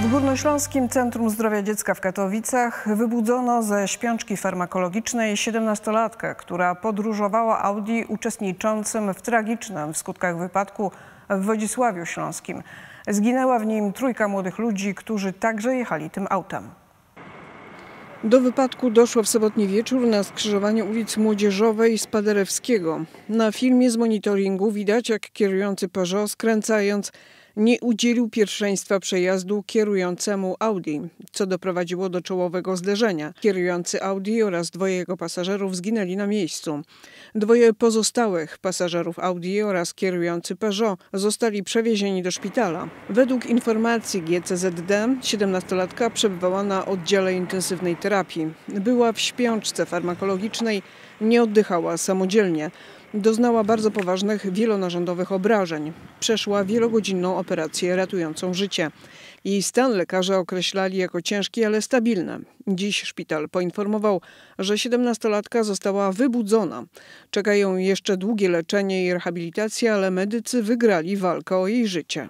W Górnośląskim Centrum Zdrowia Dziecka w Katowicach wybudzono ze śpiączki farmakologicznej 17-latkę, która podróżowała Audi uczestniczącym w tragicznym w skutkach wypadku w Wodzisławiu Śląskim. Zginęła w nim trójka młodych ludzi, którzy także jechali tym autem. Do wypadku doszło w sobotni wieczór na skrzyżowaniu ulic Młodzieżowej i Spaderewskiego. Na filmie z monitoringu widać, jak kierujący Peugeot skręcając nie udzielił pierwszeństwa przejazdu kierującemu Audi, co doprowadziło do czołowego zderzenia. Kierujący Audi oraz dwoje jego pasażerów zginęli na miejscu. Dwoje pozostałych pasażerów Audi oraz kierujący Peugeot zostali przewiezieni do szpitala. Według informacji GCZD 17-latka przebywała na oddziale intensywnej terapii. Była w śpiączce farmakologicznej, nie oddychała samodzielnie. Doznała bardzo poważnych wielonarządowych obrażeń. Przeszła wielogodzinną operację ratującą życie. Jej stan lekarze określali jako ciężki, ale stabilny. Dziś szpital poinformował, że 17-latka została wybudzona. Czekają jeszcze długie leczenie i rehabilitacja, ale medycy wygrali walkę o jej życie.